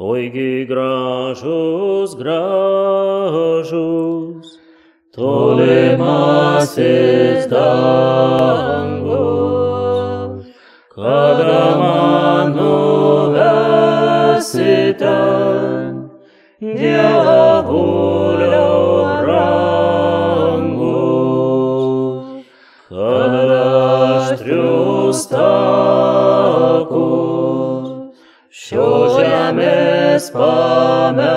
Oigi gražus, gražus, tolimasis dangus, kada man nuvesi ten, dievulio rangus, kada žemės pamesiu,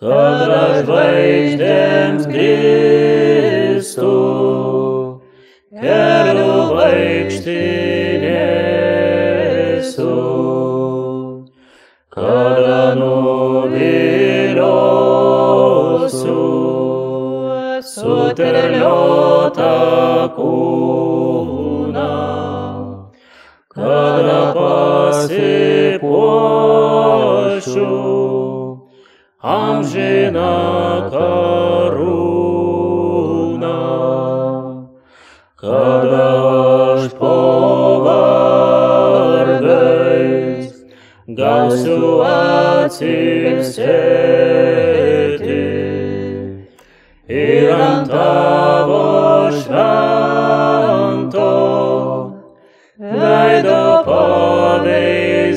kad žvaigždėms grįstų, keliu vaikštinėsiu, kada nuviliosiu suterliotą kūną, kada pasipuošiu amžiną karūną, kada aš po vargais gausiu atsisėti ir ant tavo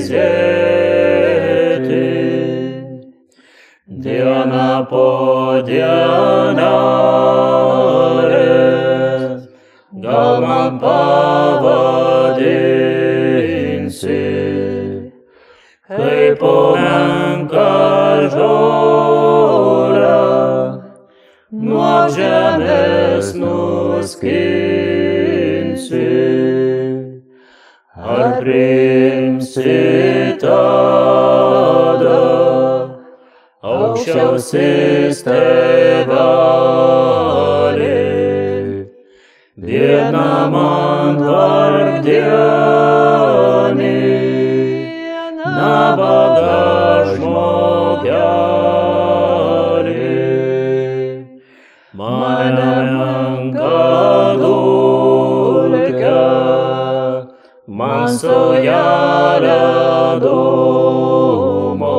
paveizdėti. Diena po dienelės, gal man pavadinsi, kaip po menką žolę, nuo žemės nuskinsi. Ar esi tāda, augšās es tevari. Diena man var dieni, nabaga žmogā. consoiara domo.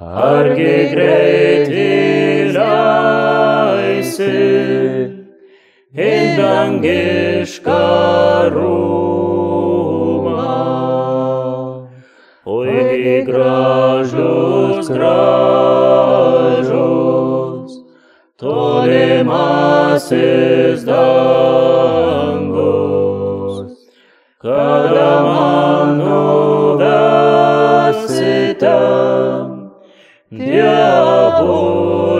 Arge gretis aise et angesh karuma oige grajos. Grajos tore kada man nuvesi ten, dievų